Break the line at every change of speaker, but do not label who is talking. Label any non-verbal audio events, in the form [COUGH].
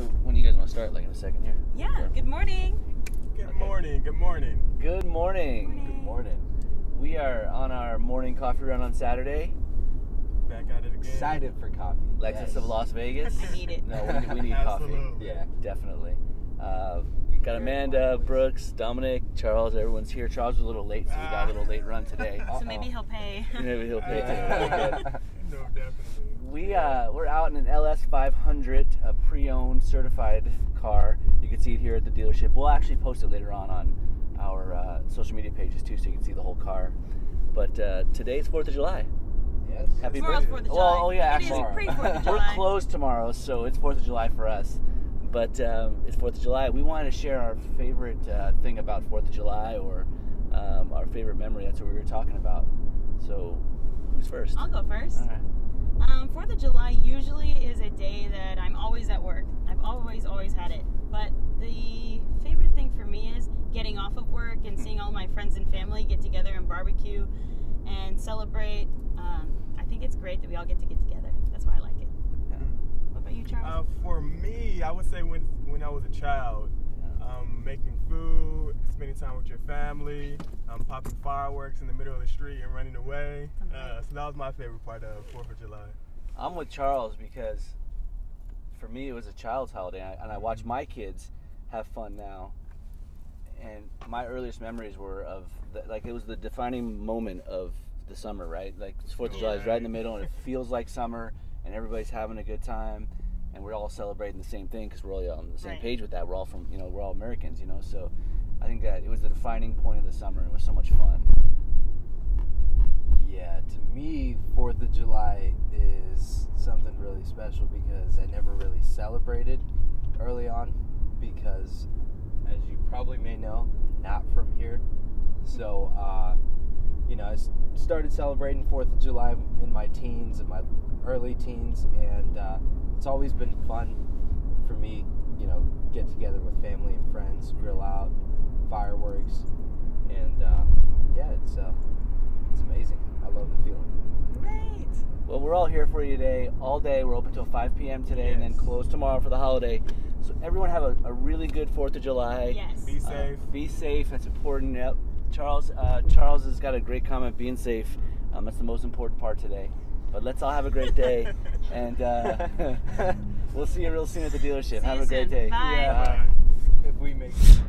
So when you guys want to start, like in a second here?
Yeah, good morning.
Good
Okay.
morning. Good morning.
Good morning.
Morning.
Good morning. We are on our morning coffee run on Saturday.
Back at it again.
Excited for coffee.
Lexus
Yes.
of Las Vegas.
I need it.
No, we, we need coffee.
Yeah.
Definitely. Uh, you got Amanda. Brooks, Dominic, Charles. Everyone's here. Charles was a little late, so we got a little late run today. [LAUGHS]
So maybe he'll pay. [LAUGHS]
Maybe he'll pay [LAUGHS]
Uh, no, definitely.
We uh, we're out in an LS 500, a pre-owned certified car. You can see it here at the dealership. We'll actually post it later on on our uh, social media pages too, so you can see the whole car. But uh, today's Fourth of July.
Yes.
Happy
Tomorrow's
birthday!
4th of
Well,
July.
oh yeah,
It is
actually,
pre-4th of [LAUGHS]
we're closed tomorrow, so it's Fourth of July for us. But um, it's Fourth of July. We wanted to share our favorite uh, thing about Fourth of July or um, our favorite memory. That's what we were talking about. So, who's first?
I'll go first.
All right.
Um, Fourth of July usually is a day that I'm always at work. I've always, always had it. But the favorite thing for me is getting off of work and seeing all my friends and family get together and barbecue and celebrate. Um, I think it's great that we all get to get together. That's why I like it. What about you, Charles?
Uh, for me, I would say when when I was a child, um, making food, spending time with your family, um, popping fireworks in the middle of the street and running away. Uh, so that was my favorite part of Fourth of July.
I'm with Charles because for me it was a child's holiday, and I, and I watch my kids have fun now. And my earliest memories were of the, like it was the defining moment of the summer, right? Like Fourth of July is right in the middle, and it feels like summer, and everybody's having a good time, and we're all celebrating the same thing because we're all on the same
Right.
page with that. We're all from you know we're all Americans, you know. So I think that it was the defining point of the summer. It was so much fun.
Yeah, to me, Fourth of July is something really special because I never really celebrated early on because, as you probably may know, I'm not from here. So, uh, you know, I started celebrating Fourth of July in my teens in my early teens, and uh, it's always been fun for me. You know, get together with family and friends, grill out, fireworks, and uh, yeah, it's uh, it's amazing. I love the feeling.
Great.
Well, we're all here for you today, all day. We're open till 5 p.m. today, and then
Yes.
close tomorrow for the holiday. So everyone have a, a really good Fourth of July.
Yes.
Be
Uh,
safe.
be safe. That's important. Yep. Charles. Uh, Charles has got a great comment. Being safe. Um, that's the most important part today. But let's all have a great day, [LAUGHS] and uh, [LAUGHS] we'll see you real soon at the dealership.
See
have a great
soon.
day.
Bye.
Yeah.
Bye.
If we make it.